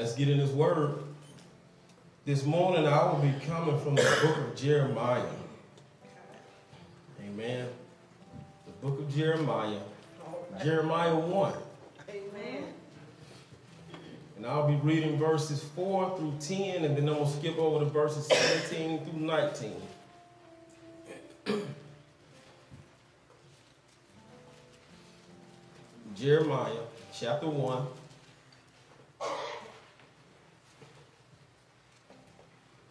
Let's get in His Word. This morning I will be coming from the book of Jeremiah. Amen. The book of Jeremiah, Jeremiah 1. Amen. And I'll be reading verses 4 through 10, and then I'm going to skip over to verses 17 through 19. Jeremiah chapter 1.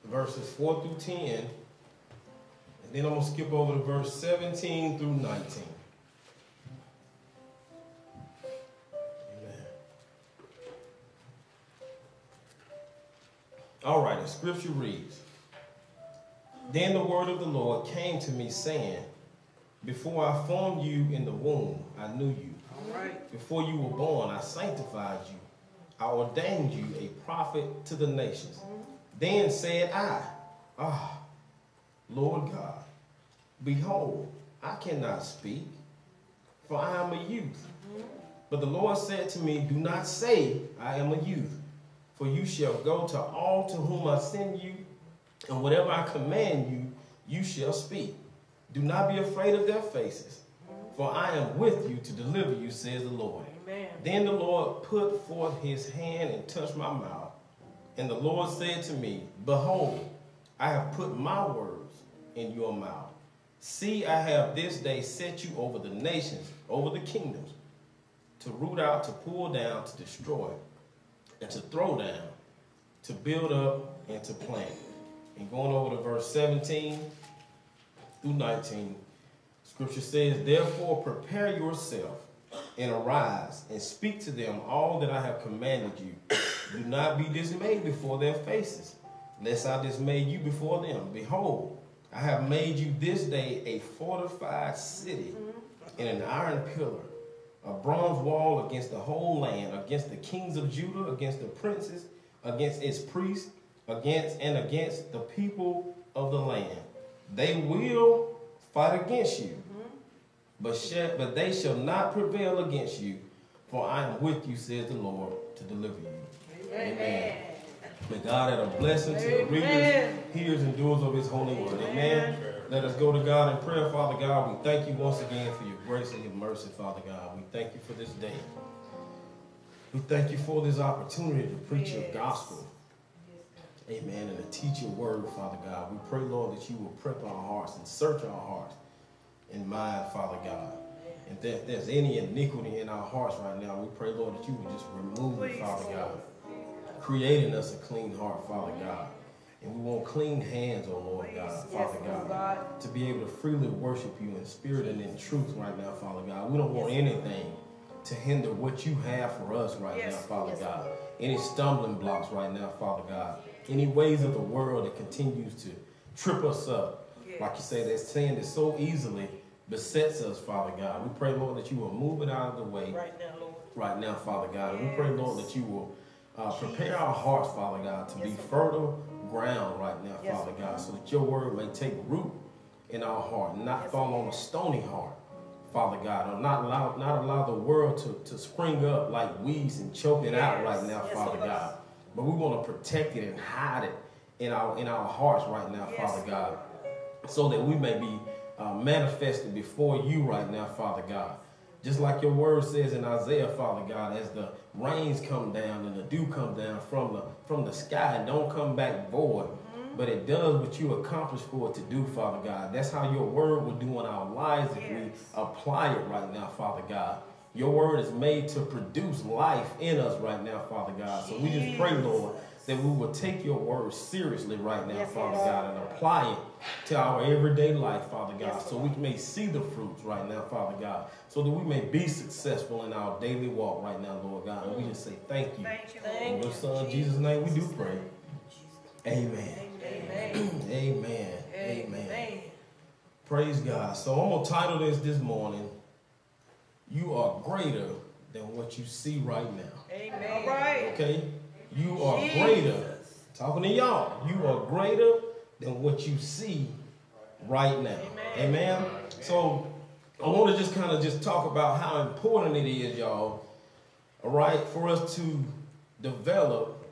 Verses 4 through 10. And then I'm going to skip over to verse 17 through 19. Amen. All right, the scripture reads Then the word of the Lord came to me, saying, Before I formed you in the womb, I knew you. All right. Before you were born, I sanctified you. I ordained you a prophet to the nations. Then said I, Ah, Lord God, behold, I cannot speak, for I am a youth. But the Lord said to me, Do not say, I am a youth, for you shall go to all to whom I send you, and whatever I command you, you shall speak. Do not be afraid of their faces, for I am with you to deliver you, says the Lord. Amen. Then the Lord put forth his hand and touched my mouth. And the Lord said to me, Behold, I have put my words in your mouth. See, I have this day set you over the nations, over the kingdoms, to root out, to pull down, to destroy, and to throw down, to build up, and to plant. And going over to verse 17 through 19, scripture says, Therefore prepare yourself and arise and speak to them all that I have commanded you. Do not be dismayed before their faces, lest I dismay you before them. Behold, I have made you this day a fortified city and an iron pillar, a bronze wall against the whole land, against the kings of Judah, against the princes, against its priests, against and against the people of the land. They will fight against you, but, shall, but they shall not prevail against you, for I am with you, says the Lord, to deliver you. Amen. May God add a blessing to the readers, Amen. hearers, and doers of his holy word. Amen. Let us go to God in prayer, Father God. We thank you once again for your grace and your mercy, Father God. We thank you for this day. We thank you for this opportunity to preach your Yes. gospel. Amen. And to teach your word, Father God. We pray, Lord, that you will prep our hearts and search our hearts and mind, Father God. And if there's any iniquity in our hearts right now, we pray, Lord, that you would just remove it, Father. God. Creating us a clean heart, Father God. And we want clean hands, oh Lord God, Father God. To be able to freely worship you in spirit and in truth right now, Father God. We don't want anything to hinder what you have for us right Yes, now, Father yes, God. Any stumbling blocks right now, Father God. Any ways of the world that continues to trip us up. Yes. Like you say, that sin that so easily besets us, Father God. We pray, Lord, that you will move it out of the way Right now, Lord. right now, Father God. We pray, Lord, that you will uh, prepare our hearts, Father God, to be fertile ground right now, Yes, Father God, so that your word may take root in our heart and not Yes, fall on a stony heart, Father God, or not allow not allow the world to, to spring up like weeds and choke it out right now, Yes, Father God. But we want to protect it and hide it in our in our hearts right now, Yes, Father God so that we may be uh, manifested before you right now, Father God. Just like your word says in Isaiah, Father God, as the rains come down and the dew come down from the from the sky and don't come back void, mm-hmm. but it does what you accomplished for it to do, Father God. That's how your word will do in our lives if we apply it right now, Father God. Your word is made to produce life in us right now, Father God. So we just pray, Lord, that we will take your word seriously right now, Yes, Father yes. God, and apply it to our everyday life, Father God, Yes, so we may see the fruits right now, Father God, so that we may be successful in our daily walk right now, Lord God. And we just say thank you. Thank you, In your son Jesus' name we do pray. Amen. Amen. Amen. Amen. Praise God. So I'm gonna title this this morning. You are greater than what you see right now. Amen. All right. Okay? You are greater. Talking to y'all. You are greater than what you see right now. Amen. Amen. So I want to just kind of just talk about how important it is, y'all, all right, for us to develop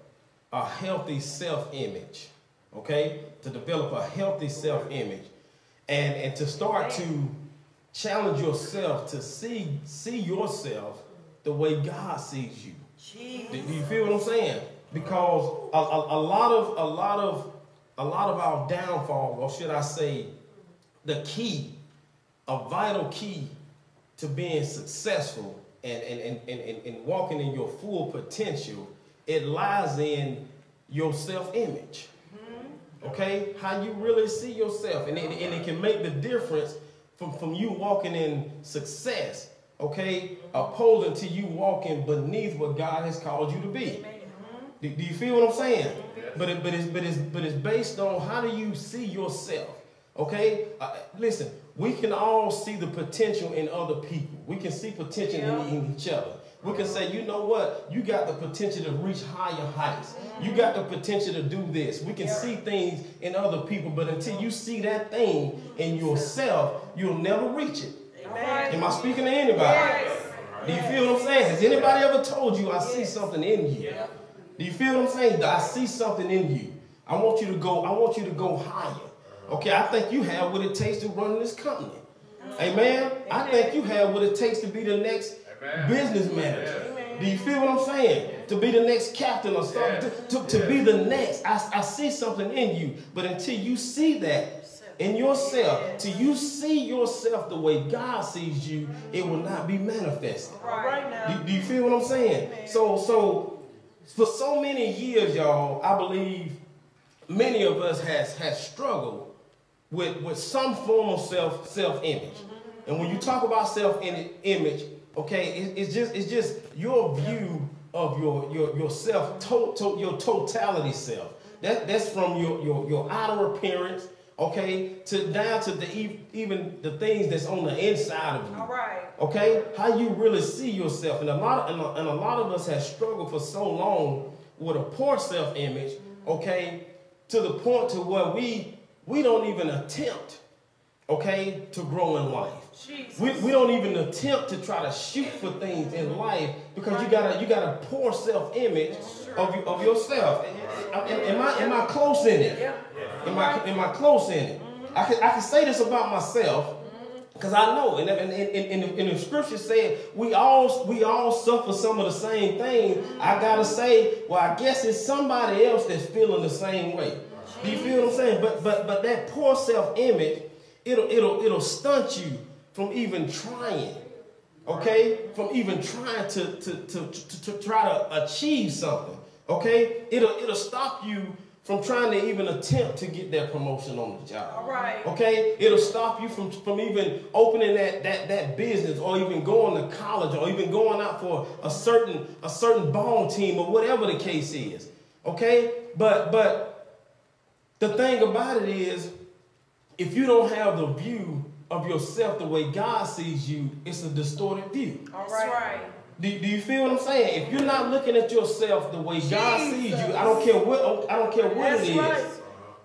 a healthy self-image. Okay? To develop a healthy self-image. And, and to start to challenge yourself to see, see yourself the way God sees you. Do, you feel what I'm saying? Because a, a, a lot of a lot of a lot of our downfall, or should I say, the key, a vital key to being successful and, and, and, and, and walking in your full potential, it lies in your self-image. Mm-hmm. Okay? How you really see yourself. And it, and it can make the difference from, from you walking in success, okay, mm-hmm. opposing to you walking beneath what God has called you to be. Do, do you feel what I'm saying? Mm-hmm. But it, but it's but it's but it's based on how do you see yourself? Okay, uh, listen. We can all see the potential in other people. We can see potential in, in each other. We can say, you know what? You got the potential to reach higher heights. You got the potential to do this. We can see things in other people, but until you see that thing in yourself, you'll never reach it. Am I speaking to anybody? Do you feel what I'm saying? Has anybody ever told you I see something in you? Do you feel what I'm saying? I see something in you. I want you to go, I want you to go higher. Okay, I think you have what it takes to run this company. Amen. I think you have what it takes to be the next Amen. business manager. Amen. Do you feel what I'm saying? To be the next captain or something, to, to, to be the next. I, I see something in you. But until you see that in yourself, till you see yourself the way God sees you, it will not be manifested. Right now. Do, do you feel what I'm saying? So, so for so many years, y'all, I believe many of us has has struggled with, with some form of self self image. And when you talk about self image, okay, it, it's just it's just your view of your your yourself, to, to, your totality self. That that's from your your your outer appearance, okay, to down to the even the things that's on the inside of you. All right. Okay, how you really see yourself, and a lot of, and a, and a lot of us have struggled for so long with a poor self image. Okay, to the point to where we we don't even attempt, okay, to grow in life. We, we don't even attempt to try to shoot for things in life because you got a you got a poor self image of you, of yourself. Am, am, I am I close in it? Am I am I close in it? I can I can say this about myself because I know, and, and, and, and, and the scripture said we all we all suffer some of the same things. I gotta say, well, I guess it's somebody else that's feeling the same way. Do you feel what I'm saying? But but but that poor self-image, it'll it'll it'll stunt you from even trying. Okay? From even trying to to, to, to, to try to achieve something. Okay? It'll it'll stop you from trying to even attempt to get that promotion on the job. All right. Okay? It'll stop you from, from even opening that, that, that business or even going to college or even going out for a certain a certain ball team or whatever the case is. Okay? But but the thing about it is, if you don't have the view of yourself the way God sees you, it's a distorted view. All right. Do, do you feel what I'm saying? If you're not looking at yourself the way Jesus. God sees you, I don't care what I don't care what That's it is. Right.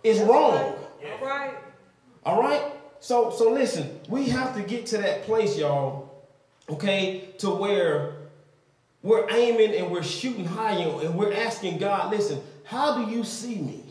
It's That's wrong. Right. All right. All right. So so listen, we have to get to that place, y'all. Okay, to where we're aiming and we're shooting high and we're asking God, listen, how do you see me?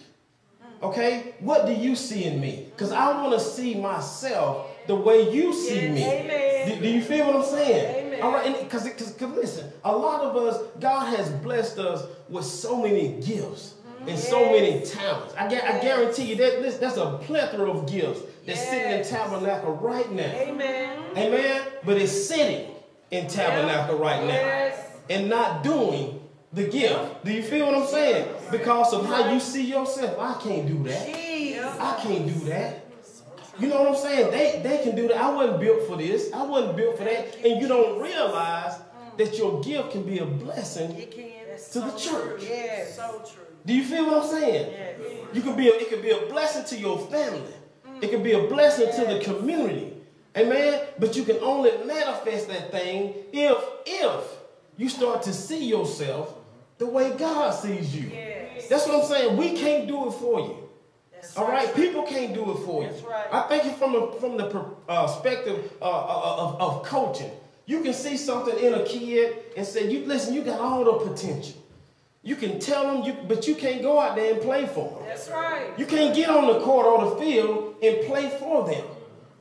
Mm. Okay? What do you see in me? Because I want to see myself the way you see yes, me. Amen. Do, do, you feel what I'm saying? All right, because because listen, a lot of us, God has blessed us with so many gifts and yes. so many talents. I, I guarantee you that that's a plethora of gifts that's yes. sitting in tabernacle right now. Amen. Amen. But it's sitting in tabernacle right now and not doing the gift. Do you feel what I'm saying? Because of how you see yourself. I can't do that. I can't do that. You know what I'm saying? They, they can do that. I wasn't built for this. I wasn't built for that. And you don't realize that your gift can be a blessing to the church. Yes. So true. Do you feel what I'm saying? Yes. You can be a, it can be a blessing to your family. It can be a blessing yes. to the community. Amen. But you can only manifest that thing if if you start to see yourself the way God sees you. Yes. That's what I'm saying. We can't do it for you. That's All right, people can't do it for you. Right. I think you from the from the uh, perspective uh, uh, of, of coaching. You can see something in a kid and say, "You listen, you got all the potential." You can tell them, you, but you can't go out there and play for them. That's right. You can't get on the court or the field and play for them.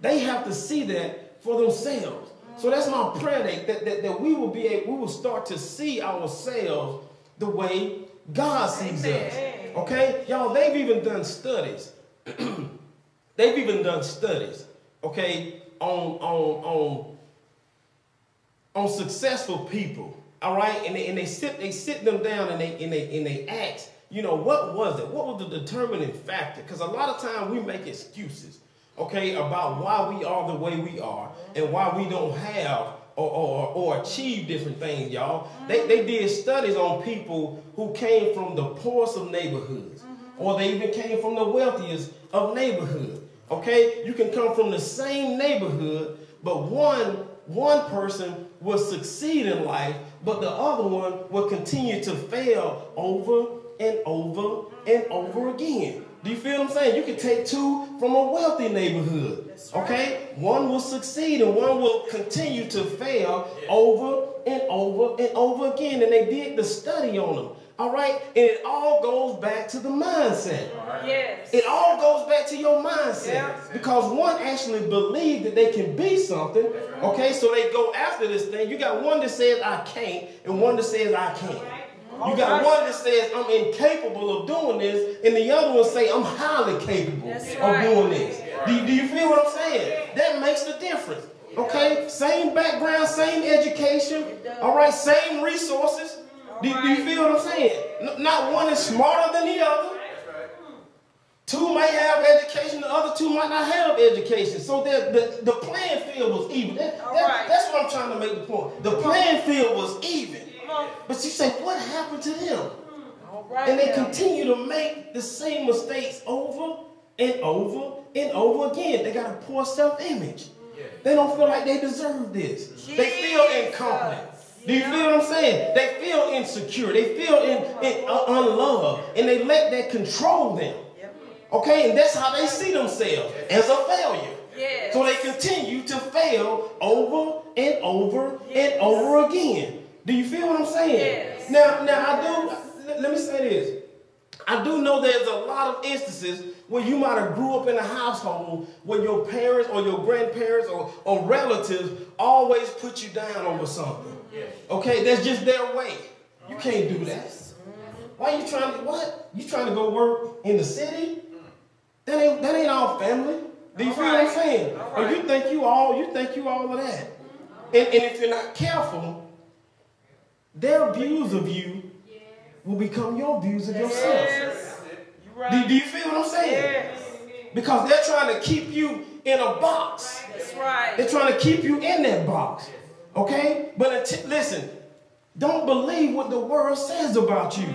They have to see that for themselves. So that's my prayer that, that, that, that we will be able, we will start to see ourselves the way God sees us. Okay? Y'all, they've even done studies. they've even done studies, okay, on on on on successful people. All right, and they, and they sit they sit them down and they and they and they ask, you know, what was it? What was the determining factor? Because a lot of times we make excuses, okay, about why we are the way we are and why we don't have or, or, or achieve different things, y'all. They, mm-hmm. they did studies on people who came from the poorest of neighborhoods, mm-hmm. or they even came from the wealthiest of neighborhoods. Okay, you can come from the same neighborhood, but one one person will succeed in life, but the other one will continue to fail over and over and over mm-hmm. again. Do you feel what I'm saying? You can take two from a wealthy neighborhood. Okay? One will succeed and one will continue to fail over and over and over again. And they did the study on them. All right? And it all goes back to the mindset. Yes. It all goes back to your mindset. Yeah. Because one actually believed that they can be something. Okay, so they go after this thing. You got one that says I can't, and one that says I can. You got one that says I'm incapable of doing this, and the other one say I'm highly capable That's of right. doing this. Do you, do you feel what I'm saying? That makes the difference. Okay, same background, same education. All right, same resources. Do, do you feel what I'm saying? Not one is smarter than the other. Two might have education, the other two might not have education. So the, the, the playing field was even. That- that-. That's what I'm trying to make the point. The playing field was even. But you say, what happened to them? All right. And they now. continue to make the same mistakes over and over and over again. They got a poor self-image. They don't feel like they deserve this. They feel Jesus. incompetent. Do you feel what I'm saying? They feel insecure. They feel in, in, uh, unloved. And they let that control them. Yep. Okay? And that's how they see themselves as a failure. Yes. So they continue to fail over and over and over again. Do you feel what I'm saying? Yes. Now, now I do. Let, me say this. I do know there's a lot of instances where you might have grew up in a household where your parents or your grandparents or, or relatives always put you down over something. Okay, that's just their way. You can't do that. Why you trying to what? You trying to go work in the city? That ain't that ain't our family. Do you feel what I'm saying? Or you think you all you think you all of that. And, and if you're not careful, their views of you will become your views of yourself. Yes. Do, do you feel what I'm saying? Yes. Because they're trying to keep you in a box. That's right. They're trying to keep you in that box. Okay? But listen, don't believe what the world says about you.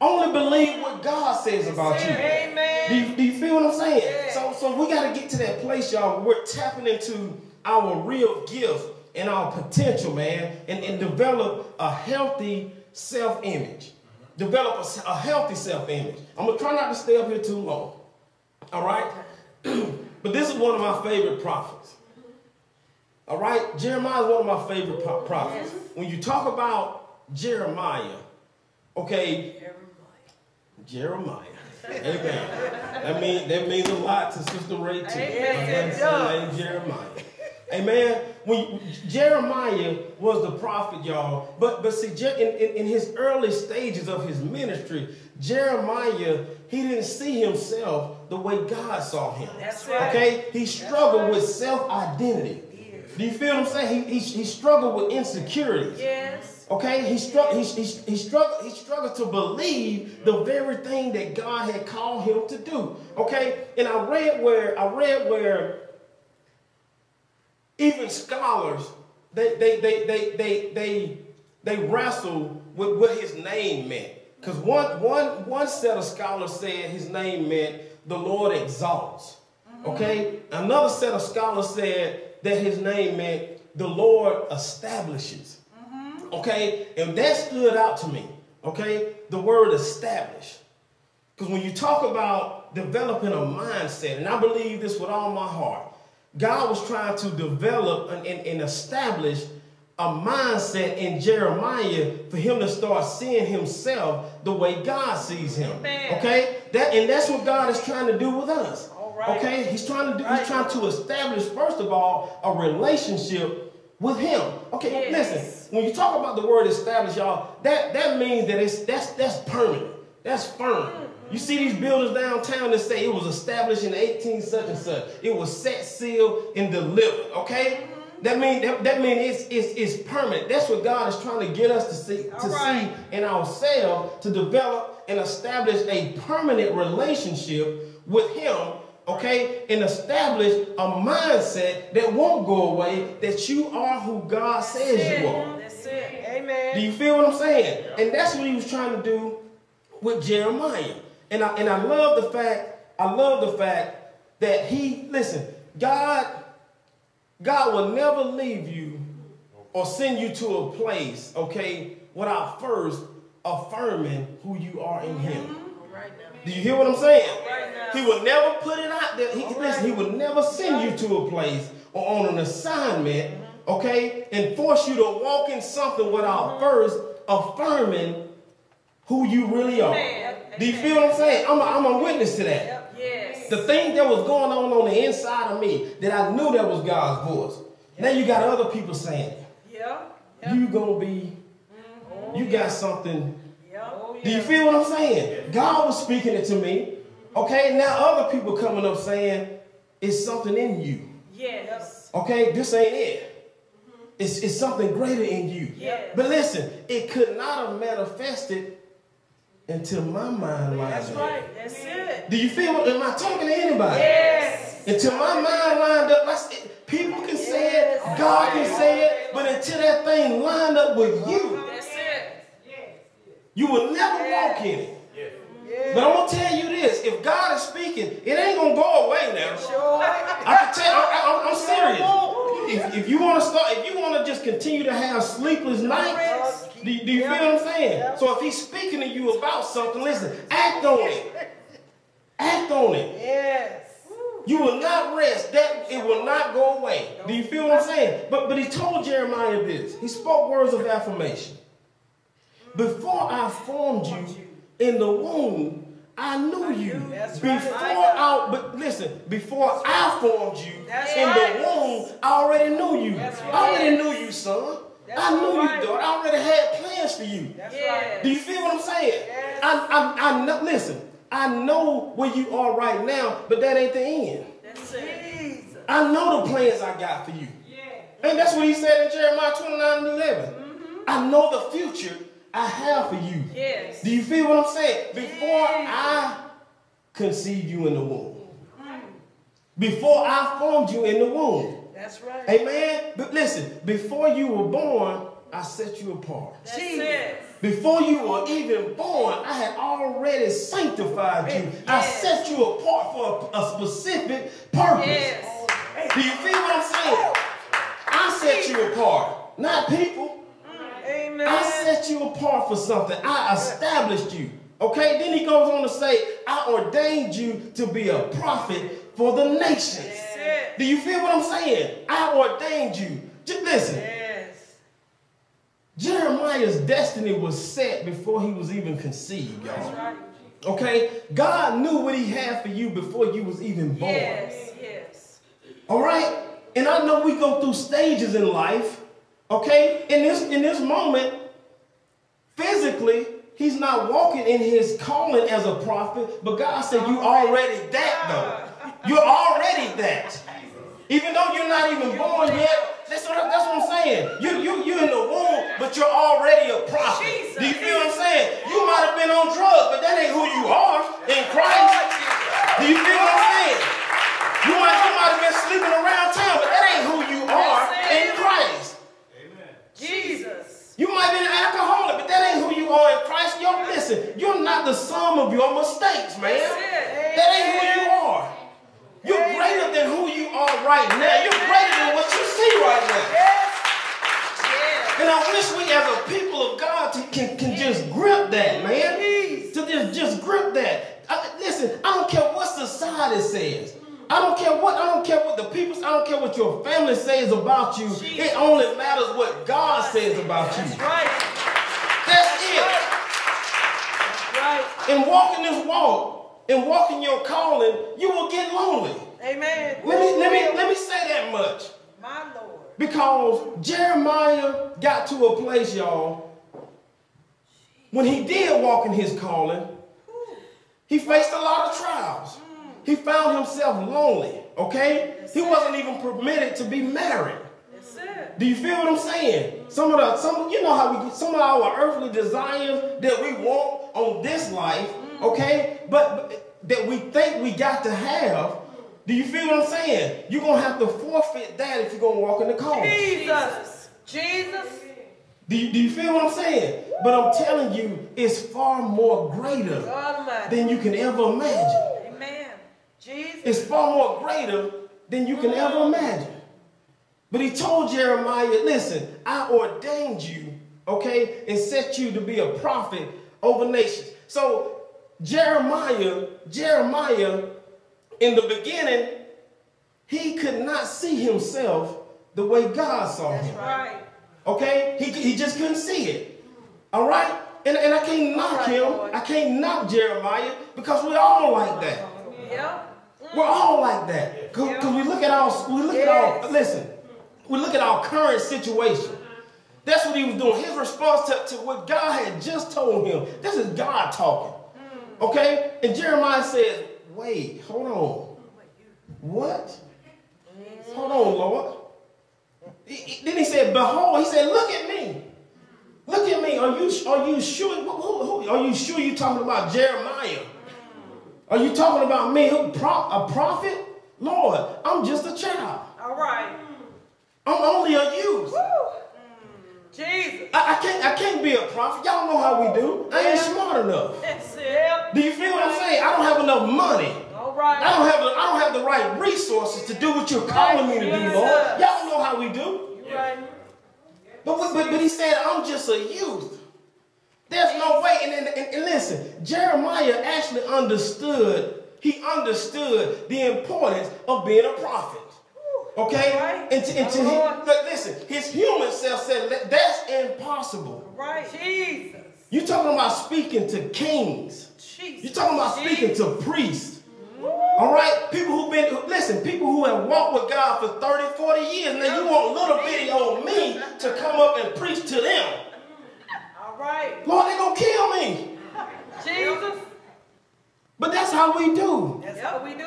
Only believe what God says about you. Amen. Do you, do you feel what I'm saying? So, so we got to get to that place, y'all. Where we're tapping into our real gift and our potential, man, and, and develop a healthy self-image. Develop a healthy self-image. I'm gonna try not to stay up here too long. All right, but this is one of my favorite prophets. All right, Jeremiah is one of my favorite pro- prophets. When you talk about Jeremiah, okay, Jeremiah. Jeremiah. Amen. That means that means a lot to Sister Ray too. Amen. Her It grandson named Jeremiah. Amen. When Jeremiah was the prophet, y'all, but but see, in, in, in his early stages of his ministry, Jeremiah he didn't see himself the way God saw him. That's right. Okay, he struggled with self identity. Do you feel what I'm saying? He, he, he struggled with insecurities. Yes. Okay, he, strugg- he, he, he, struggled, he struggled to believe the very thing that God had called him to do. Okay, and I read where I read where even scholars they they they they they they, they wrestle with what his name meant. Because one one one set of scholars said his name meant the Lord exalts. Mm-hmm. Okay, another set of scholars said that his name meant the Lord establishes. Mm-hmm. Okay, and that stood out to me. Okay, the word establish. Because when you talk about developing a mindset, and I believe this with all my heart, God was trying to develop and, and, and establish a mindset in Jeremiah for him to start seeing himself the way God sees him. Amen. Okay? That and that's what God is trying to do with us. Right. Okay? He's trying to do, Right. he's trying to establish first of all a relationship with him. Okay, Yes. listen. When you talk about the word establish, y'all, that that means that it's that's that's permanent. That's firm. You see these buildings downtown that say it was established in 18 such and such. It was set, sealed, and delivered. Okay? Mm-hmm. That means that, that mean it's, it's it's permanent. That's what God is trying to get us to see to right. see in ourselves to develop and establish a permanent relationship with Him. Okay, and establish a mindset that won't go away. That you are who God says you are. That's it. Amen. Do you feel what I'm saying? And that's what he was trying to do with Jeremiah. And I and I love the fact, I love the fact that he, listen, God, God will never leave you or send you to a place, okay, without first affirming who you are in him. Right. Do you hear what I'm saying? Right. He will never put it out there. He, listen, he will never send you to a place or on an assignment, okay, and force you to walk in something without first affirming who you really are. Amen. Do you feel what I'm saying? I'm a, I'm a witness to that. Yes. The thing that was going on on the inside of me that I knew that was God's voice. Now you got other people saying it. Yeah. You gonna be, mm-hmm. you got something oh, Yeah. Oh, do you feel what I'm saying? God was speaking it to me. Mm-hmm. Okay, now other people coming up saying it's something in you. Yes. Okay, this ain't it. Mm-hmm. It's, it's something greater in you. Yes. But listen, it could not have manifested until my mind lined That's up. right. That's it. Do you feel what? Am I talking to anybody? Yes. Until my mind lined up, that's it. people can say it, God can say it, but until that thing lined up with you, That's it. you will never walk in it. But I'm gonna tell you this: if God is speaking, it ain't gonna go away now. I can tell. I, I, I'm serious. If, if you want to start, if you want to just continue to have sleepless nights, do, do you feel what I'm saying? So if He's speaking to you about something, listen, act on it. Act on it. Yes. You will not rest. That it will not go away. Do you feel what I'm saying? But but he told Jeremiah this. He spoke words of affirmation. Before I formed you in the womb, I knew you. That's before right. I but listen, before I formed you That's in right. the womb, I already knew you. That's I already knew you, son. That's I knew right. you, daughter. I already had plans for you. That's Do right. you feel what I'm saying? Yes. I, I, I know, listen, I know where you are right now, but that ain't the end. That's it. I know the plans I got for you. Yeah. And that's what he said in Jeremiah 29 and 11. Mm-hmm. I know the future I have for you. Yes. Do you feel what I'm saying? Before I conceived you in the womb, mm. before I formed you in the womb, That's right. amen. But listen, before you were born, I set you apart. That's it. Before you were even born, I had already sanctified you. I set you apart for a, a specific purpose. Yes. Do you feel what I'm saying? I set you apart, not people. Amen. I set you apart for something. I established you. Okay, then he goes on to say, I ordained you to be a prophet for the nations. It. Do you feel what I'm saying? I ordained you. Just listen. Yes. Jeremiah's destiny was set before he was even conceived, y'all. right. Okay? God knew what he had for you before you was even born. Yes. Yes. All right? And I know we go through stages in life. Okay? In this in this moment, physically, he's not walking in his calling as a prophet, but God said you already that though. You're already that. Even though you're not even born yet, that's what, that's what I'm saying. You, you, you're in the womb, but you're already a prophet. Do you feel what I'm saying? You might have been on drugs, but that ain't who you are in Christ. Do you feel what I'm saying? You might, you might have been sleeping around town, but that ain't who you are in Christ. Jesus. You might be an alcoholic, but that ain't who you are in Christ. Yo, listen, you're not the sum of your mistakes, man. That ain't who you are. You're greater than who you are right now. You're greater than what you see right now. And I wish we as a people of God can, can just grip that, man. To just, just grip that. I- listen, I don't care what society says. I don't care what I don't care what the people I don't care what your family says about you. It only matters what God says about you. That's right. That's it. That's right. And walking this walk and walking your calling, you will get lonely. Amen. Let me let me let me say that much. My Lord. Because Jeremiah got to a place, y'all, when he did walk in his calling, he faced a lot of trials. He found himself lonely, okay? He wasn't even permitted to be married. That's it. Do you feel what I'm saying? Some of the some you know how we get some of our earthly desires that we want on this life, mm. okay? But, but that we think we got to have. Do you feel what I'm saying? You're gonna have to forfeit that if you're gonna walk in the calling. Jesus. Jesus. Do you, do you feel what I'm saying? But I'm telling you, it's far more greater than you can ever imagine. Jesus. It's far more greater than you can ever mm-hmm. imagine. But he told Jeremiah, listen, I ordained you, okay, and set you to be a prophet over nations. So Jeremiah, Jeremiah, in the beginning, he could not see himself the way God saw him. That's him. right. Okay? He, he just couldn't see it. All right? And, and I can't knock Right, him. Lord. I can't knock Jeremiah because we're all like that. Yep. We're all like that. Because we look at our, we look at our, listen, we look at our current situation. That's what he was doing. His response to, to what God had just told him. This is God talking. Mm. Okay? And Jeremiah says, wait, hold on. What? Hold on, Lord. He- he- then he said, behold, he said, look at me. Look at me. Are you are you sure? Who, who- who- are you sure you're talking about Jeremiah? Are you talking about me? Who, pro, a prophet? Lord, I'm just a child. All right. I'm only a youth. Jesus. I, I can't I can't be a prophet. Y'all don't know how we do. I ain't smart enough. That's it. Do you feel what I'm saying? I don't have enough money. All I don't have the, I don't have the right resources to do what you're calling me to do. Lord. Y'all know how we do. Right. But, but, but he said, I'm just a youth. There's no way. And, and, and, and listen, Jeremiah actually understood, he understood the importance of being a prophet. Okay? Right. And to, and to look, listen, his human self said, "That- that's impossible. Right. Jesus. You're talking about speaking to kings. Jesus. You're talking about speaking Jesus. to priests. All right? People who've been, listen, people who have walked with God for 30, 40 years. Now you want little bitty old me to come up and preach to them. All right. Lord, they're going to kill me. Jesus. But that's how we do. That's how we do.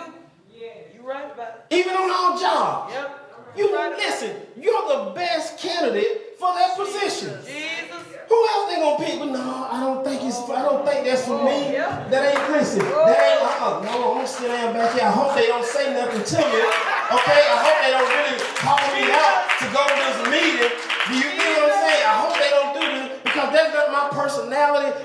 Yeah. You right about it. Even on our job. Yep. You right about listen, you're the best candidate for that position. Jesus. Who else they gonna pick? But no, I don't think it's. I don't think that's for me. Yeah. That ain't listen. That ain't. Uh-uh. No, I'm gonna sit down back here. I hope they don't say nothing to me. Okay. I hope they don't really call me out to go to this meeting. Do you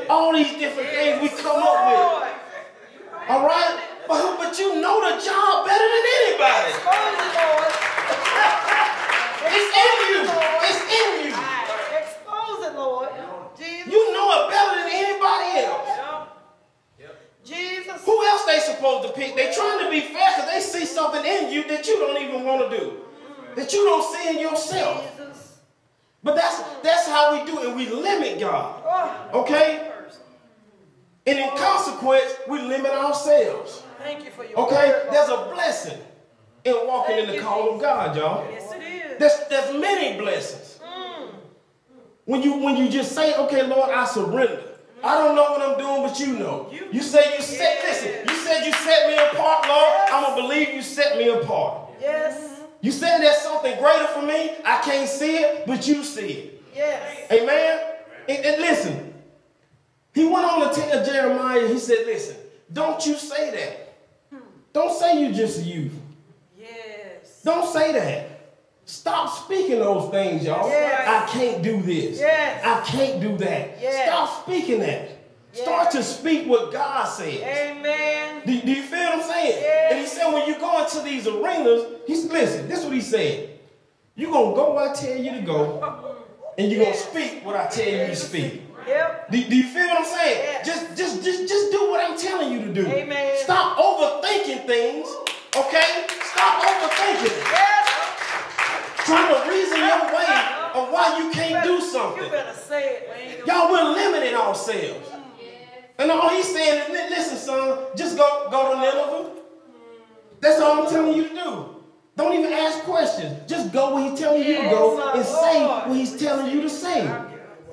All these different things we come up with. All right. But who- but you know the job better than anybody. Expose it, Lord. It's in you. It's in you. Expose it, Lord. Jesus. You know it better than anybody else. Jesus. Who else they supposed to pick? They trying to be fair because they see something in you that you don't even want to do. That you don't see in yourself. Jesus. But that's that's how we do it. We limit God. Oh, Okay? And in consequence, we limit ourselves. thank you for your Okay? word, There's a blessing in walking in the call of God, y'all. Yes, it is. There's, there's many blessings. Mm. When you when you just say, okay, Lord, I surrender. I don't know what I'm doing, but you know. You say you set, listen, you said you set me apart, Lord. I'm gonna believe you set me apart. Yes. You said there's something greater for me. I can't see it, but you see it. Yes. Amen. And, and listen, he went on to tell Jeremiah, he said, listen, don't you say that. Don't say you're just a youth. Yes. Don't say that. Stop speaking those things, y'all. Yes. I can't do this. Yes. I can't do that. Yes. Stop speaking that. Start to speak what God says. Amen. Do, do you feel what I'm saying? And he said, when you go into these arenas, he's listen, this is what he said. You're gonna go where I tell you to go, and you're gonna speak what I tell you to speak. Yep. Do, do you feel what I'm saying? Yes. Just, just, just, just do what I'm telling you to do. Amen. Stop overthinking things Okay? Stop overthinking it. Yes. Trying to reason your way of why you can't do You something. better say it. man. Y'all, we're limiting ourselves. And all he's saying is, listen, son, just go, go to Nineveh. That's all I'm telling you to do. Don't even ask questions. Just go where he's telling you to go Yes, and say what he's telling you to say.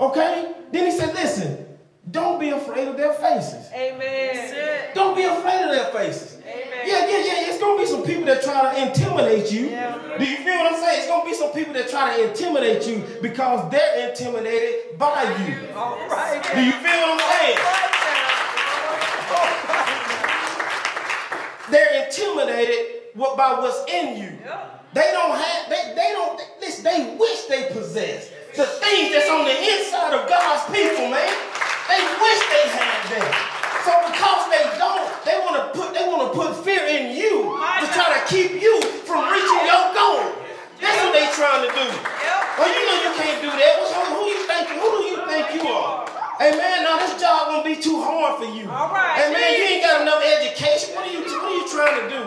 Okay? Then he said, listen, don't be afraid of their faces. Amen. Don't be afraid of their faces. Amen. Yeah, yeah, yeah. It's gonna be some people that try to intimidate you. Yeah. Do you feel what I'm saying? It's gonna be some people that try to intimidate you because they're intimidated by you. All right. Do you feel what I'm saying? They're intimidated by what's in you. Yeah. They don't have, they, they don't, listen, they wish they possess the things that's on the inside of God's people, man. They wish they had them. So because they don't, they want to put, they want to put fear in you to try to keep you from reaching your goal. That's what they trying to do. Oh, you know you can't do that. What's- Who, who you think? Who do you think you are? Hey man, now this job gonna be too hard for you. All right. Hey man, you ain't got enough education. What are you? What are you trying to do?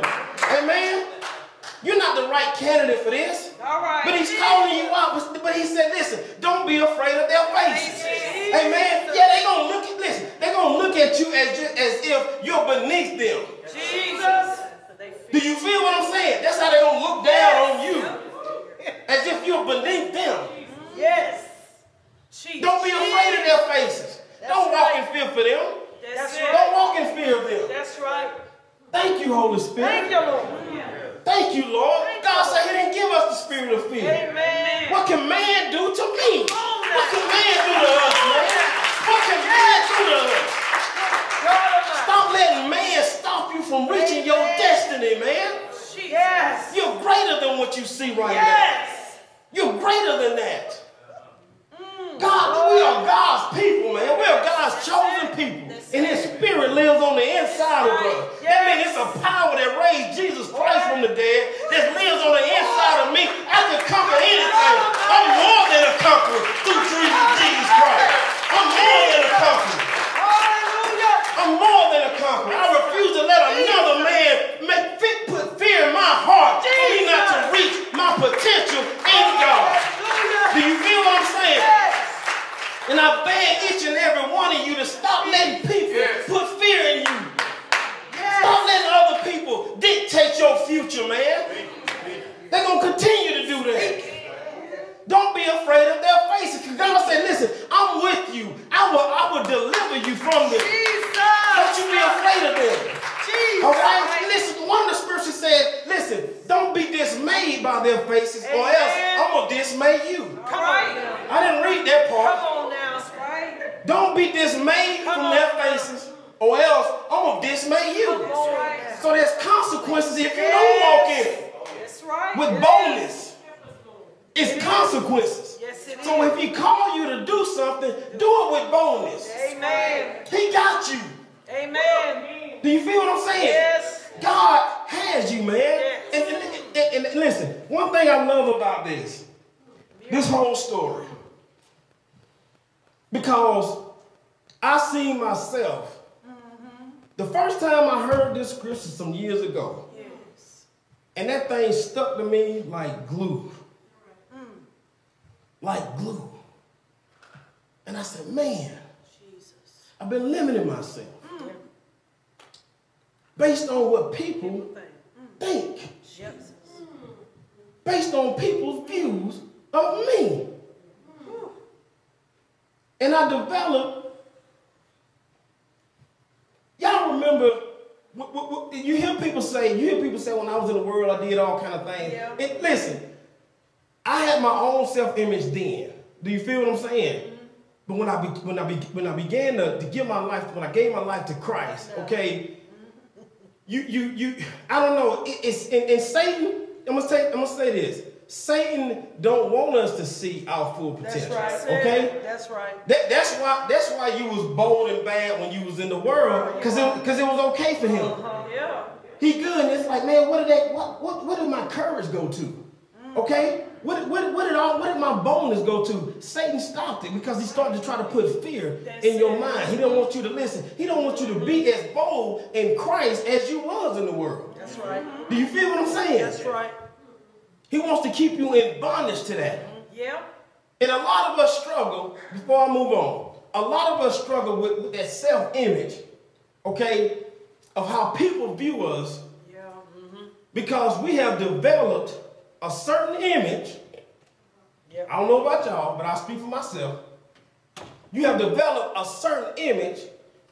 Hey man, you're not the right candidate for this. All right. But he's calling you out. But, but he said, listen, don't be afraid of their faces. Amen. Hey man, yeah, they're gonna look at listen. they're gonna look at you as ju- as if you're beneath them. Jesus. Do you feel what I'm saying? That's how they're gonna look down on you, as if you're beneath them. Yes. Jesus. Don't be afraid of their faces. Don't walk in fear for them. That's Don't right. walk in fear of them. That's right. Thank you, Holy Spirit. Thank you, Lord. Thank you, Lord. God said He didn't give us the spirit of fear. Amen. What can man do to me? What can man do to us, man? What can man do to us? Stop letting man stop you from reaching your destiny, man. Yes. You're greater than what you see right Yes. now. You're greater than that. God, we are God's people, man. We are God's chosen people. And His Spirit lives on the inside of us. That means it's a power that raised Jesus Christ from the dead that lives on the inside of me. I can conquer anything. I'm more than a conqueror through Jesus Christ. I'm more than a conqueror. Hallelujah. I'm more than a conqueror. I refuse to let another man make fit, put fear in my heart for me not to reach my potential in God. Do you feel what I'm saying? Yes. And I beg each and every one of you to stop letting people put fear in you. Stop letting other people dictate your future, man. They're going to continue to do that. Don't be afraid of their faces. Because God said, listen, I'm with you. I will, I will deliver you from them. Jesus. Don't you be afraid of them. Jesus. All right? Listen, one of the scriptures said, listen, don't be dismayed by their faces, or else Amen. I'm going to dismay you. Come on now. I didn't read that Come part. on now. Right. Don't be dismayed Come from on. their faces, or else I'm going to dismay you. Come on right. So there's consequences if you don't walk in it That's right. with Yes. boldness. It's consequences. Yes, it is. So if he call you to do something, do it with boldness. Amen. He got you. Amen. Do you feel what I'm saying? Yes. God has you, man. Yes. And, and- and- listen, one thing I love about this, this whole story, because I seen myself. Mm -hmm. The first time I heard this scripture some years ago, Yes. and that thing stuck to me like glue. Like glue. And I said, man, Jesus. I've been limiting myself mm. based on what people mm. think, Jesus. based on people's views of me. Mm. And I developed, y'all remember, you hear people say, you hear people say when I was in the world, I did all kind of things. Yeah. And listen, I had my own self-image then. Do you feel what I'm saying? But when I be, when I be, when I began to, to give my life, when I gave my life to Christ, okay, you you you I don't know. It, it's and, and Satan. I'm gonna say I'm gonna say this. Satan don't want us to see our full That's potential. right. Okay. That's right. That, that's why that's why you was bold and bad when you was in the world because it because it was okay for him. Uh-huh. Yeah. He good. And it's like, man, what did that? What what what did my courage go to? Okay, what what what did all what did my boldness go to? Satan stopped it because he started to try to put fear That's in your it. mind. He don't want you to listen. He don't want you to be as bold in Christ as you was in the world. That's right. Do you feel what I'm saying? That's right. He wants to keep you in bondage to that. Yeah. And a lot of us struggle, before I move on, a lot of us struggle with, with that self image, okay, of how people view us Yeah. Mm-hmm. because we have developed a certain image. Yeah. I don't know about y'all, but I speak for myself. You have developed a certain image,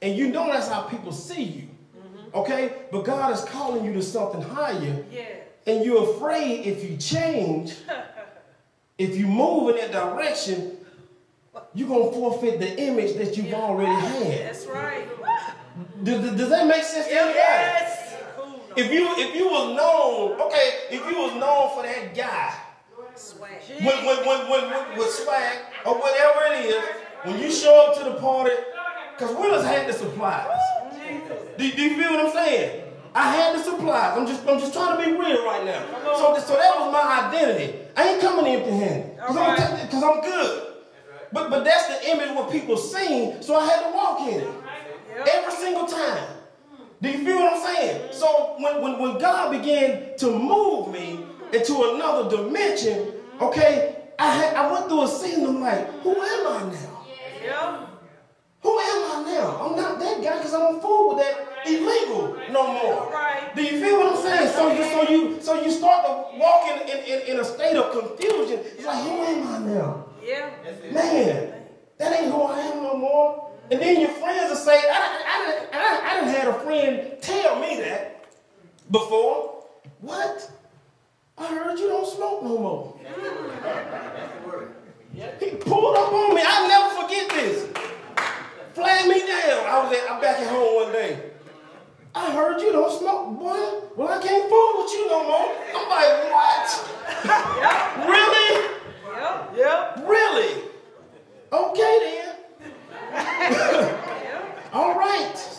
and you know that's how people see you. Mm-hmm. Okay? But God is calling you to something higher, Yeah. and you're afraid if you change, if you move in that direction, you're going to forfeit the image that you've already had. That's right. Does, does that make sense to anybody? Yes. Cool. If you if you was known, okay, if you was known for that guy, Swag. when, when, when, when, when, with swag or whatever it is, when you show up to the party, because Willis had the supplies. Do, do you feel what I'm saying? I had the supplies. I'm just I'm just trying to be real right now. So, so that was my identity. I ain't coming empty-handed because All right. I'm, cause I'm good. But but that's the image what people seen, so I had to walk in it Yep. every single time. Do you feel what I'm saying? So when, when, when God began to move me into another dimension, okay, I had, I went through a season. I'm like, who am I now? Yeah. Who am I now? I'm not that guy because I don't fool with that illegal no more. Right. Do you feel what I'm saying? So you so you so you start to walk in, in, in, in a state of confusion. It's like, who am I now? Yeah. Man, that ain't who I am no more. And then your friends will say, I, I, I, I, I done had a friend tell me that before. What? I heard you don't smoke no more. He pulled up on me. I'll never forget this. Flagged me down. I was at, I'm back at home one day. I heard you don't smoke, boy. Well, I can't fool with you no more. I'm like, what? Yep. really? Yep. Yep. Really? Okay then. Yep. All right.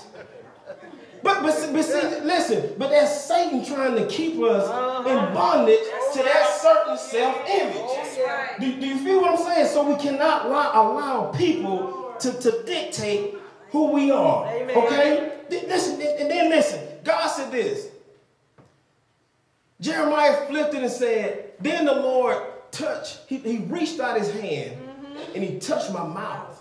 But, but, but see, listen, but that's Satan trying to keep us uh-huh. in bondage to that certain self-image. That's right. Do, do you feel what I'm saying? So we cannot allow, allow people to, to dictate who we are. Amen. Okay? Listen, and then listen. God said this. Jeremiah flipped it and said, Then the Lord touched, he, he reached out his hand mm-hmm. and he touched my mouth.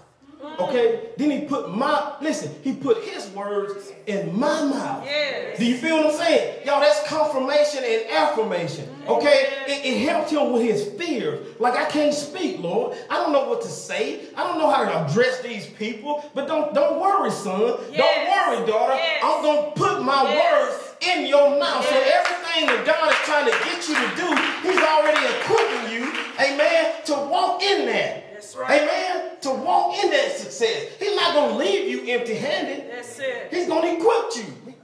Okay? Then he put my, listen, he put his words in my mouth. Yes. Do you feel what I'm saying? Y'all, that's confirmation and affirmation. Mm. Okay? It, it helped him with his fears. Like, I can't speak, Lord. I don't know what to say. I don't know how to address these people. But don't, don't worry, son. Yes. Don't worry, daughter. Yes. I'm going to put my words in your mouth. So everything that God is trying to get you to do, he's already equipping you, amen, to walk in that. That's right. Amen. To walk in that success. He's not going to leave you empty-handed. That's it. He's going to equip you.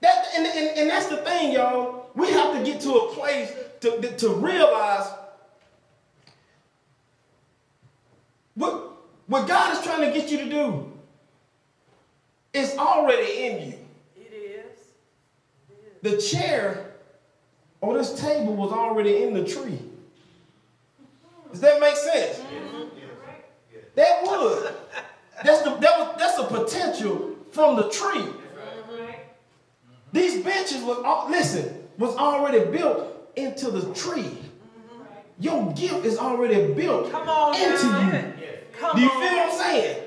That, and, and, and that's the thing, y'all. We have to get to a place to, to realize what, what God is trying to get you to do is already in you. It is. The chair or this table was already in the tree. Does that make sense? That would. That's the that was that's a potential from the tree. These benches was all listen was already built into the tree. Your gift is already built Come on. into now. you. Come Do you on. feel what I'm saying?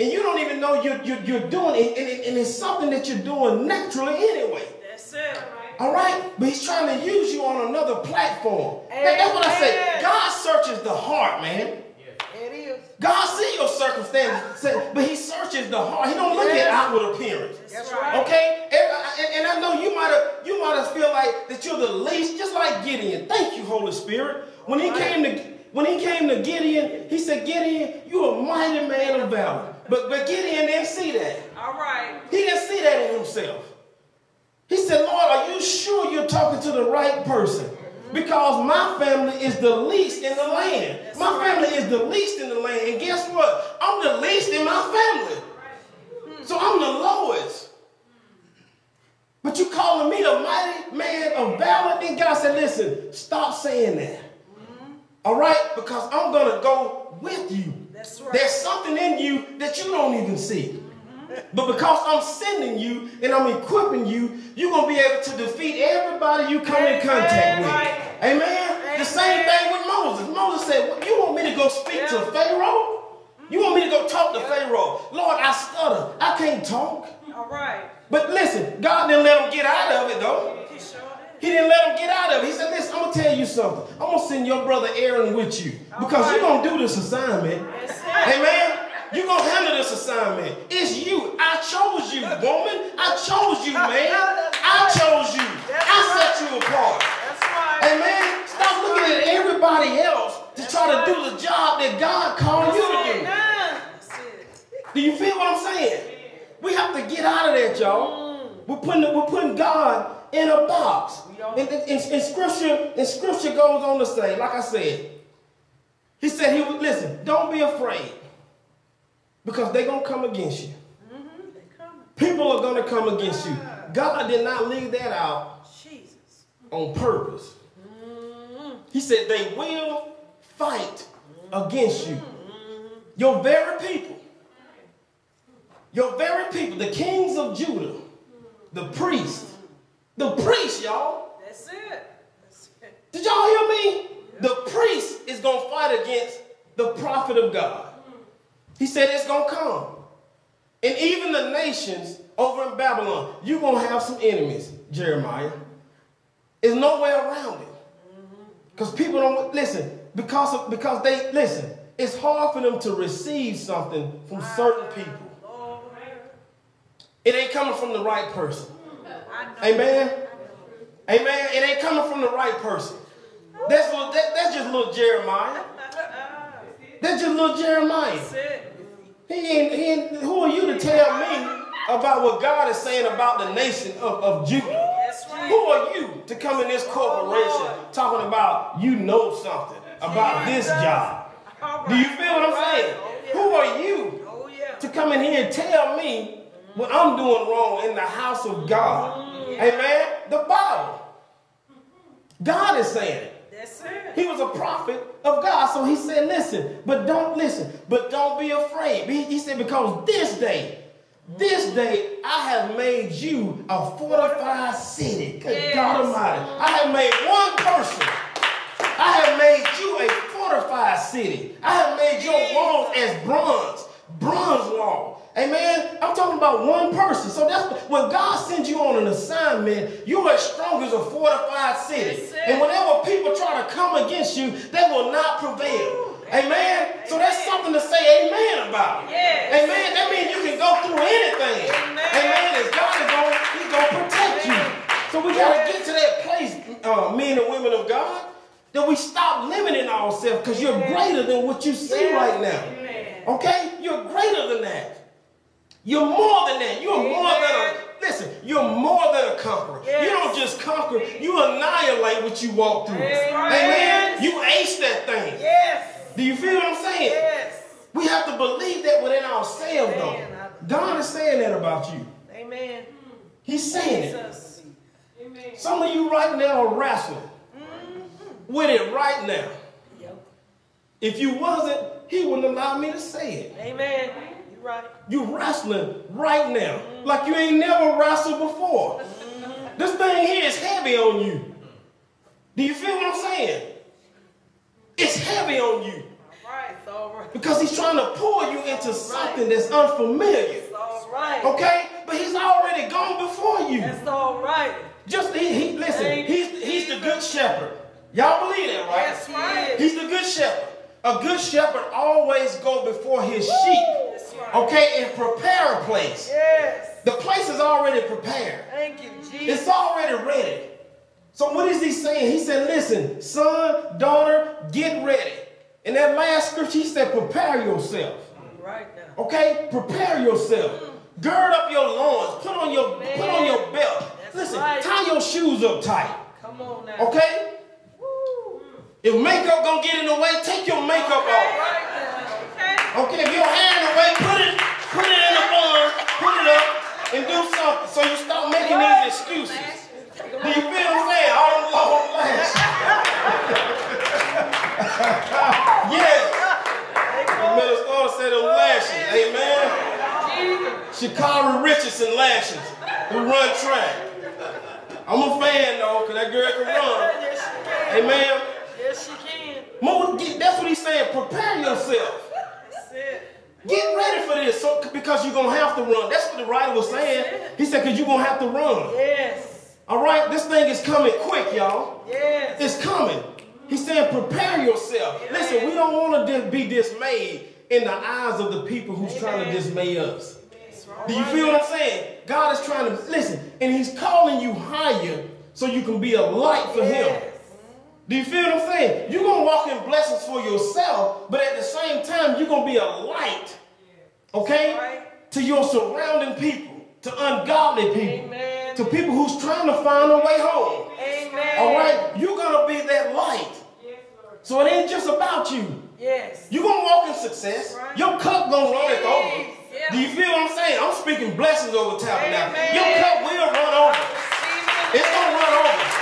And you don't even know you're, you're, you're doing it, and, it- and it's something that you're doing naturally anyway. That's it. All right? But he's trying to use you on another platform. That- that's what I say. God searches the heart, man. It is. God see your circumstances, but he searches the heart. He don't look at outward appearance. That's right. Okay? And, and- and I know you might have you might have feel like that you're the least, just like Gideon. Thank you, Holy Spirit. When he came to when he came to Gideon, he said, Gideon, you're a mighty man of valor. But but Gideon didn't see that. All right. He didn't see that in himself. He said, Lord, are you sure you're talking to the right person? Because my family is the least in the land. My family is the least in the land. And guess what? I'm the least in my family. So I'm the lowest. But you're calling me a mighty man of valor? Then God said, listen, stop saying that. Mm-hmm. All right? Because I'm going to go with you. That's right. There's something in you that you don't even see. But because I'm sending you and I'm equipping you, you're going to be able to defeat everybody you come in contact with. Amen? The same thing with Moses. Moses said, well, You want me to go speak to Pharaoh? You want me to go talk to Pharaoh? Lord, I stutter. I can't talk. All right. But listen, God didn't let him get out of it, though. He sure He didn't let him get out of it. He said, Listen, I'm going to tell you something. I'm going to send your brother Aaron with you because you're going to do this assignment. Amen. You're going to handle this assignment. It's you. I chose you, woman. I chose you, man. I chose you. I set you apart. Amen. Stop looking at everybody else to try to do the job that God called you to do. Do you feel what I'm saying? We have to get out of that, y'all. We're putting we're putting God in a box. And, and- and- and scripture and scripture goes on to say, like I said, he said he would listen. Don't be afraid, because they're gonna come against you. Mm-hmm. Coming. People are gonna come against you. God did not leave that out Jesus. on purpose. Mm-hmm. He said they will fight mm-hmm. against you. Your very people. Your very people, the kings of Judah, the priests, the priests, y'all. That's it. That's it. Did y'all hear me? The priest is going to fight against the prophet of God. He said it's going to come. And even the nations over in Babylon, you're going to have some enemies, Jeremiah. There's no way around it. Because people don't listen, because of, because they listen, it's hard for them to receive something from certain people. It ain't coming from the right person. Amen. Amen. It ain't coming from the right person. That's little, that, that's just little Jeremiah. That's just little Jeremiah. He ain't, he ain't, who are you to tell me about what God is saying about the nation of, of Judah? Who are you to come in this corporation talking about you know something about this job? Do you feel what I'm saying? Oh. Who are you Oh, to come in here and tell me what I'm doing wrong in the house of God? Amen. The Bible. God is saying it. That's it. He was a prophet of God, so he said, "Listen, but don't listen, but don't be afraid." He, he said, "Because this day, this day, I have made you a fortified city." Good Yes. God Almighty! I have made one person. I have made you a fortified city. I have made your walls as bronze, bronze wall. Amen. I'm talking about one person. So that's when God sends you on an assignment, you're as strong as a fortified city. And whenever people try to come against you, they will not prevail. Amen. So that's something to say amen about. Yes. Amen. That means you can go through anything. Amen. Amen. As God is going, He's going to protect you. So we got to get to that place, uh, men and women of God, that we stop limiting ourselves because you're greater than what you see right now. Amen. Okay? You're greater than that. You're more than that. You're more than a listen, you're more than a conqueror. Yes. You don't just conquer, you annihilate what you walk through. Right. Amen. You ace that thing. Yes. Do you feel what I'm saying? Yes. We have to believe that within ourselves, though. Amen. God is saying that about you. Amen. He's saying it. Amen. Some of you right now are wrestling mm-hmm. with it right now. Yep. If you wasn't, he wouldn't allow me to say it. Amen. You're right. You wrestling right now, like you ain't never wrestled before. This thing here is heavy on you. Do you feel what I'm saying? It's heavy on you All right. It's all right. because he's trying to pull you into something that's unfamiliar. It's all right. Okay, but he's already gone before you. That's all right. Just he, he listen. He's he's the good shepherd. Y'all believe that, right? That's right. He's the good shepherd. A good shepherd always go before his sheep. Okay, and prepare a place. Yes. The place is already prepared. Thank you, Jesus. It's already ready. So what is he saying? He said, listen, son, daughter, get ready. In that last scripture, he said, prepare yourself. Right now. Okay? Prepare yourself. Mm. Gird up your loins. Put on your put on your belt. That's Listen, right. tie your shoes up tight. Come on now. Okay? If makeup gonna get in the way, take your makeup off. Okay. If your hair in the way, put it, put it in a bun, put it up, and do something. So you stop making these excuses. Do you feel what I'm saying? All them long lashes. yes. The Minnesota said them lashes. Amen. Sha'Carri Richardson lashes who run track. I'm a fan though, because that girl can run. Yes, she can. Amen. Yes, she can. Move, get- that's what he's saying. Prepare yourself. Get ready for this so, because you're going to have to run. That's what the writer was saying. He said, because you're going to have to run. Yes. All right? This thing is coming quick, y'all. Yes. It's coming. He's saying, prepare yourself. Listen, we don't want to be dismayed in the eyes of the people who's trying to dismay us. Right. Do you feel what I'm saying? God is trying to listen, and He's calling you higher so you can be a light for Him. Yes. Do you feel what I'm saying? You're gonna walk in blessings for yourself, but at the same time, you're gonna be a light, okay, Right. to your surrounding people, to ungodly people, Amen. to people who's trying to find a way home. Amen. All right, you're gonna be that light. So it ain't just about you. Yes. You're gonna walk in success. Right. Your cup gonna run it over. Yeah. Do you feel what I'm saying? I'm speaking blessings over tabernacle. Your cup will run over. It's gonna run over.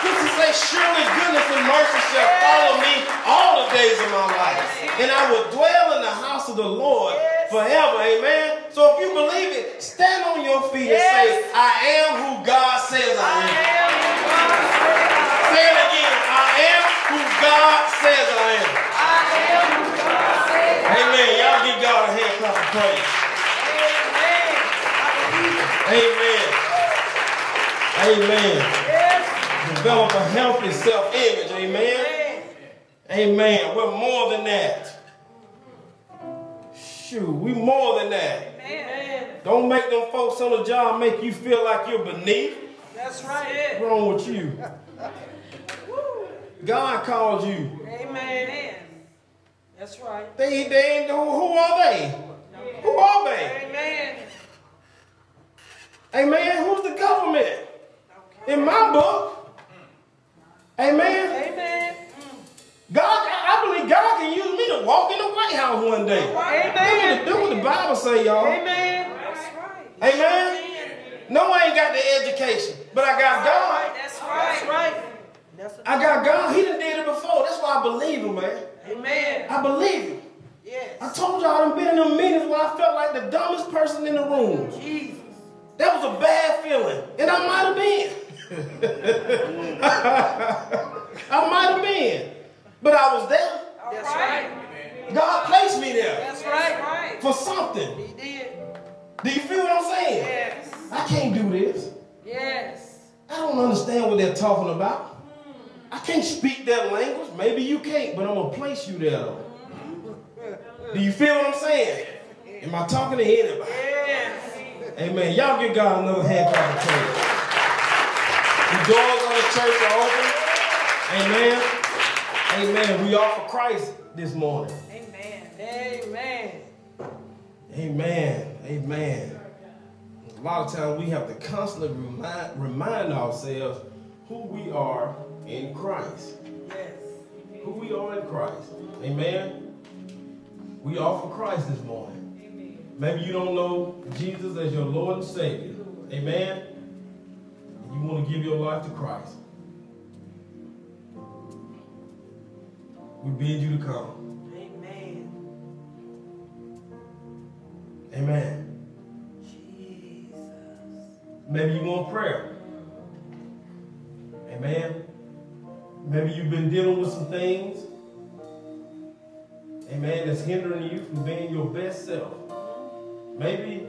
Scripture say, surely goodness and mercy shall follow me all the days of my life. And I will dwell in the house of the Lord forever. Amen. So if you believe it, stand on your feet and say, I am who God says I am. am who God says I Say it again. I am who God says I am. I am who God says I am. Amen. Y'all give God a hand clap of praise. Amen. I believe it. Amen. Amen. Yes. Develop a healthy self-image. Amen. Amen. Amen. We're more than that. Shoot, we more than that. Amen. Don't make them folks on the job make you feel like you're beneath. That's right. What's wrong with you? God calls you. Amen. That's right. They, they ain't, who, who are they? Who are they? Amen. Amen. Who's the government? In my book. Amen. Amen. God, I I believe God can use me to walk in the White House one day. That's what Amen. the, that's what the Bible say, y'all. Amen. That's right. Amen. No, I ain't got the education, but I got God. That's right. That's right. That's I got God. He done did it before. That's why I believe him, man. Amen. I believe him. Yes. I told y'all I done been in them meetings where I felt like the dumbest person in the room. Jesus. That was a bad feeling. And I might have been. I might have been. But I was there. That's right. God placed me there That's right. Right. for something. He did. Do you feel what I'm saying? Yes. I can't do this. Yes. I don't understand what they're talking about. I can't speak that language. Maybe you can't, but I'm gonna place you there. though. Do you feel what I'm saying? Am I talking to anybody? Yes. Amen. Y'all give God another hand clap of praise. The doors of the church are open. Amen. Amen. We offer Christ this morning. Amen. Amen. Amen. Amen. A lot of times we have to constantly remind, remind ourselves who we are in Christ. Yes. Who we are in Christ. Amen. We offer Christ this morning. Amen. Maybe you don't know Jesus as your Lord and Savior. Amen. You want to give your life to Christ. We bid you to come. Amen. Amen. Jesus. Maybe you want prayer. Amen. Maybe you've been dealing with some things. Amen. That's hindering you from being your best self. Maybe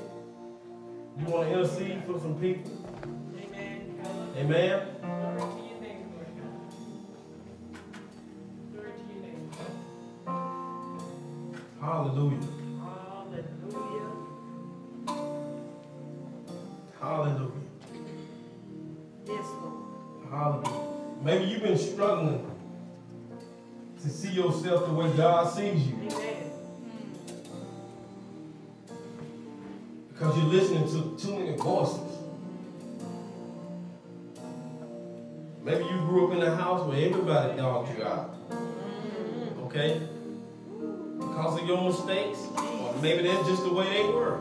you want to intercede for some people. Amen. Hallelujah. Hallelujah. Hallelujah. Yes, Lord. Hallelujah. Maybe you've been struggling to see yourself the way God sees you. Amen. Because you're listening to too many voices. Maybe you grew up in a house where everybody dogged you out. Mm-hmm. Okay? Because of your mistakes, or maybe that's just the way they were.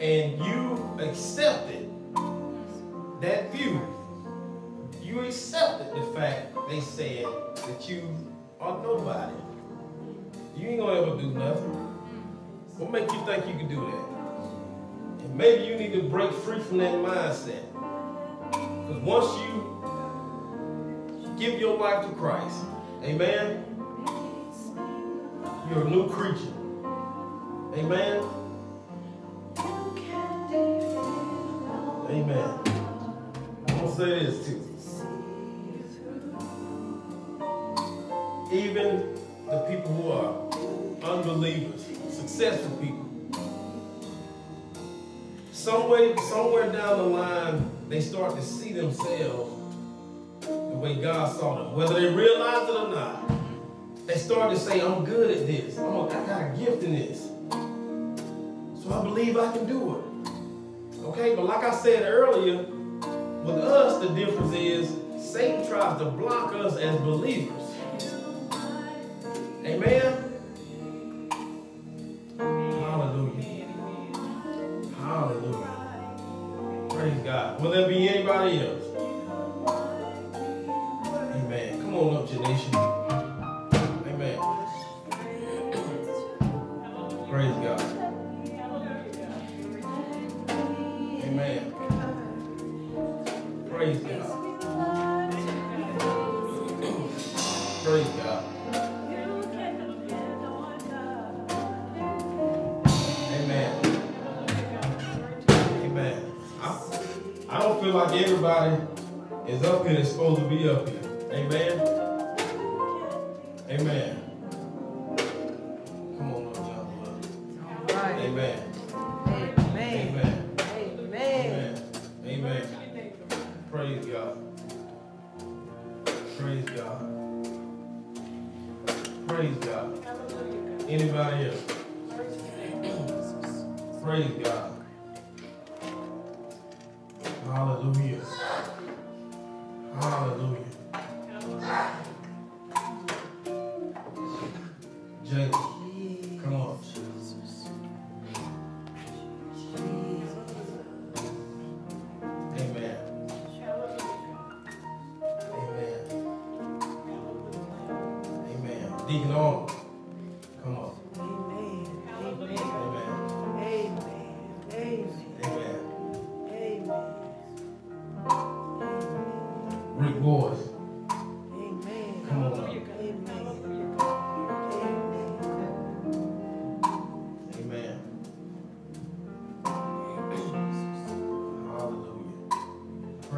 And you accepted that view. You accepted the fact they said that you are nobody. You ain't gonna ever do nothing. What makes you think you can do that? And maybe you need to break free from that mindset. Because once you give your life to Christ, amen, you're a new creature. Amen. Amen. I'm going to say this too. Even the people who are unbelievers, successful people, somewhere, somewhere down the line, they start to see themselves the way God saw them. Whether they realize it or not, they start to say, I'm good at this. I'm a, I got a gift in this. So I believe I can do it. Okay, but like I said earlier, with us, the difference is Satan tries to block us as believers. Amen.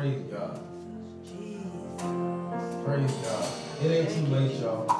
Praise God. Praise God. It ain't too late, y'all.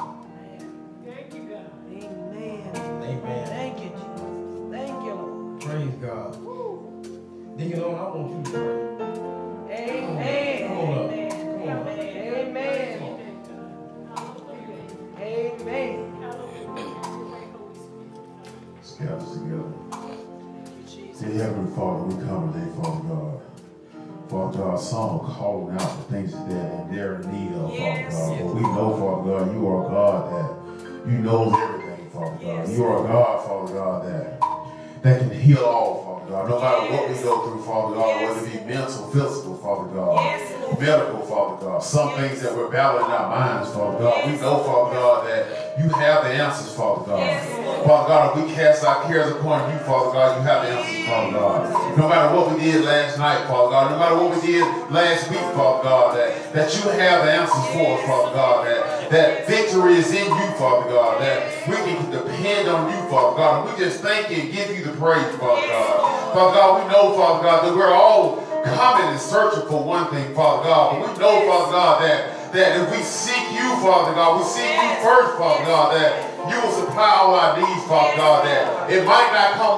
Father God, medical, Father God. Some things that we're battling in our minds, Father God. We know, Father God, that you have the answers, Father God. Father God, if we cast our cares upon you, Father God, you have the answers, Father God. No matter what we did last night, Father God, no matter what we did last week, Father God, that, that you have the answers for us, Father God, that, that victory is in you, Father God, that we can depend on you, Father God, and we just thank you and give you the praise, Father God. Father God, we know, Father God, that we're all coming and searching for one thing, Father God, but we know, Father God, that, that if we seek you, Father God, we seek you first, Father God, that you will supply all our needs, Father God, that it might not come